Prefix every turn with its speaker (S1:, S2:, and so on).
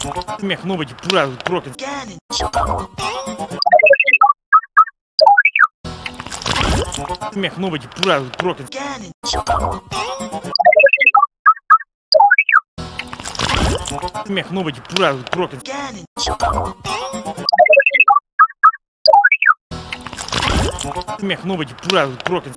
S1: Смех новый пура проклят. Смех новый пура проклят. Смех новый пура проклят. Смех новый пура проклят.